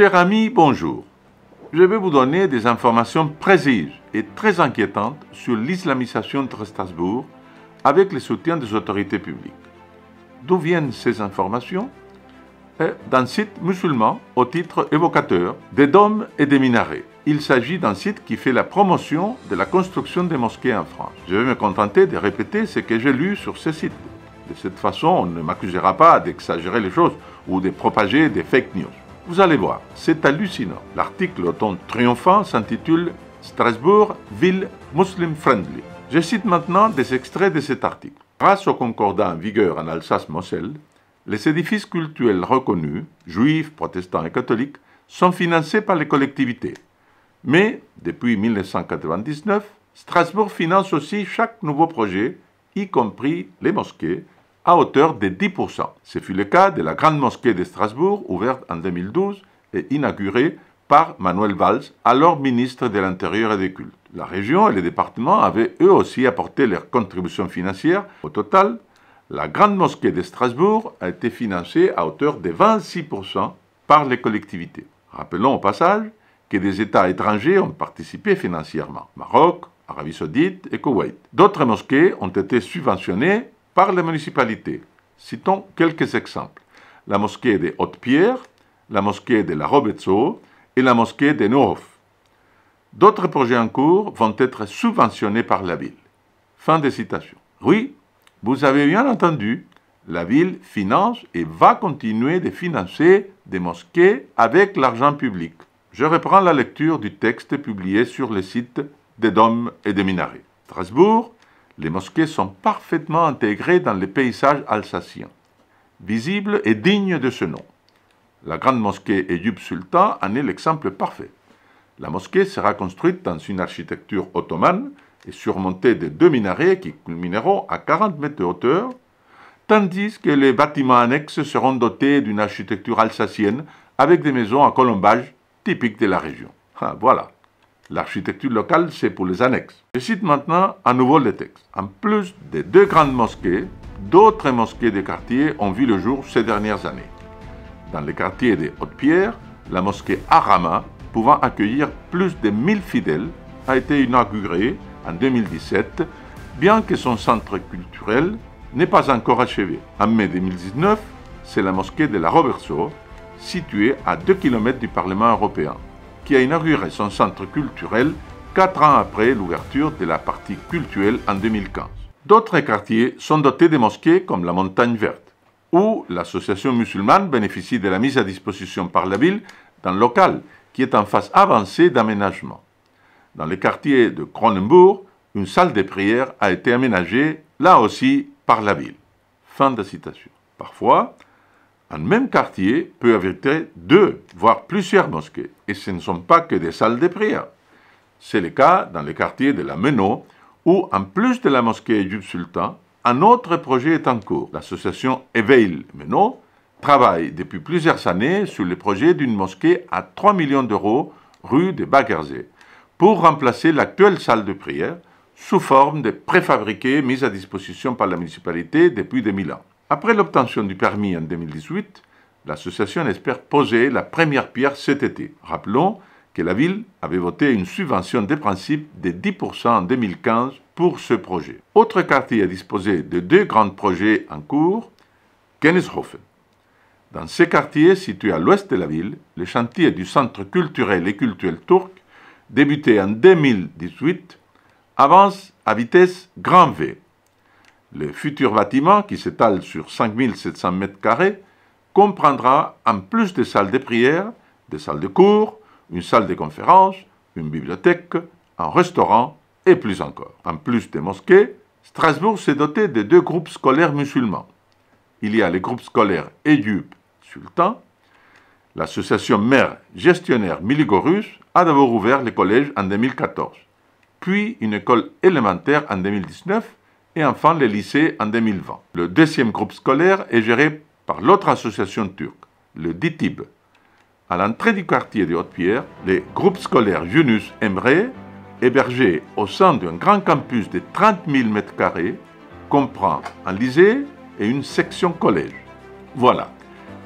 Chers amis, bonjour. Je vais vous donner des informations précises et très inquiétantes sur l'islamisation de Strasbourg avec le soutien des autorités publiques. D'où viennent ces informations? Eh, D'un site musulman au titre évocateur des dômes et des minarets. Il s'agit d'un site qui fait la promotion de la construction des mosquées en France. Je vais me contenter de répéter ce que j'ai lu sur ce site. De cette façon, on ne m'accusera pas d'exagérer les choses ou de propager des fake news. Vous allez voir, c'est hallucinant. L'article au ton triomphant s'intitule Strasbourg, ville muslim friendly. Je cite maintenant des extraits de cet article. Grâce au concordat en vigueur en Alsace-Moselle, les édifices cultuels reconnus, juifs, protestants et catholiques, sont financés par les collectivités. Mais, depuis 1999, Strasbourg finance aussi chaque nouveau projet, y compris les mosquées, à hauteur de 10%. Ce fut le cas de la Grande Mosquée de Strasbourg, ouverte en 2012 et inaugurée par Manuel Valls, alors ministre de l'Intérieur et des Cultes. La région et les départements avaient eux aussi apporté leur contribution financière. Au total, la Grande Mosquée de Strasbourg a été financée à hauteur de 26% par les collectivités. Rappelons au passage que des États étrangers ont participé financièrement. Maroc, Arabie saoudite et Koweït. D'autres mosquées ont été subventionnées par les municipalités. Citons quelques exemples. La mosquée de Haute-Pierre, la mosquée de la Robetzo et la mosquée de Nohof. D'autres projets en cours vont être subventionnés par la ville. Fin de citation. Oui, vous avez bien entendu, la ville finance et va continuer de financer des mosquées avec l'argent public. Je reprends la lecture du texte publié sur le site des Dômes et des Minarets. Strasbourg, les mosquées sont parfaitement intégrées dans le paysage alsacien, visibles et dignes de ce nom. La grande mosquée Eyüp Sultan en est l'exemple parfait. La mosquée sera construite dans une architecture ottomane et surmontée de deux minarets qui culmineront à 40 mètres de hauteur, tandis que les bâtiments annexes seront dotés d'une architecture alsacienne avec des maisons à colombage typiques de la région. Ah, voilà. L'architecture locale, c'est pour les annexes. Je cite maintenant à nouveau le texte. En plus des deux grandes mosquées, d'autres mosquées des quartiers ont vu le jour ces dernières années. Dans le quartier de Haute-Pierre, la mosquée Arama, pouvant accueillir plus de 1000 fidèles, a été inaugurée en 2017, bien que son centre culturel n'est pas encore achevé. En mai 2019, c'est la mosquée de la Roberceau, située à 2 km du Parlement européen, qui a inauguré son centre culturel quatre ans après l'ouverture de la partie culturelle en 2015. D'autres quartiers sont dotés de mosquées comme la Montagne Verte, où l'association musulmane bénéficie de la mise à disposition par la ville d'un local qui est en phase avancée d'aménagement. Dans le quartier de Cronenbourg, une salle de prière a été aménagée, là aussi, par la ville. Fin de citation. Parfois, un même quartier peut abriter deux, voire plusieurs mosquées, et ce ne sont pas que des salles de prière. C'est le cas dans le quartier de la Menot, où, en plus de la mosquée du Sultan, un autre projet est en cours. L'association Eveil Menot travaille depuis plusieurs années sur le projet d'une mosquée à 3 millions d'euros rue de Baguerzé pour remplacer l'actuelle salle de prière sous forme de préfabriqués mis à disposition par la municipalité depuis 2000 ans. Après l'obtention du permis en 2018, l'association espère poser la première pierre cet été. Rappelons que la ville avait voté une subvention de principe de 10% en 2015 pour ce projet. Autre quartier à disposer de deux grands projets en cours, Kennishofen. Dans ce quartier, situé à l'ouest de la ville, le chantier du Centre culturel et culturel turc, débuté en 2018, avance à vitesse grand V. Le futur bâtiment, qui s'étale sur 5700 mètres carrés, comprendra, en plus des salles de prière, des salles de cours, une salle de conférence, une bibliothèque, un restaurant et plus encore. En plus des mosquées, Strasbourg s'est doté de deux groupes scolaires musulmans. Il y a les groupes scolaires Eyüp Sultan. L'association mère gestionnaire Miligorus a d'abord ouvert les collèges en 2014, puis une école élémentaire en 2019 et enfin les lycées en 2020. Le deuxième groupe scolaire est géré par l'autre association turque, le DITIB. À l'entrée du quartier de Haute-Pierre, le groupe scolaire Yunus Emre, hébergé au sein d'un grand campus de 30 000 m2, comprend un lycée et une section collège. Voilà.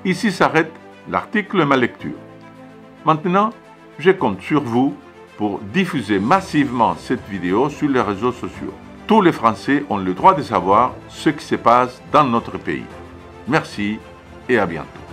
Ici s'arrête l'article ma lecture. Maintenant, je compte sur vous pour diffuser massivement cette vidéo sur les réseaux sociaux. Tous les Français ont le droit de savoir ce qui se passe dans notre pays. Merci et à bientôt.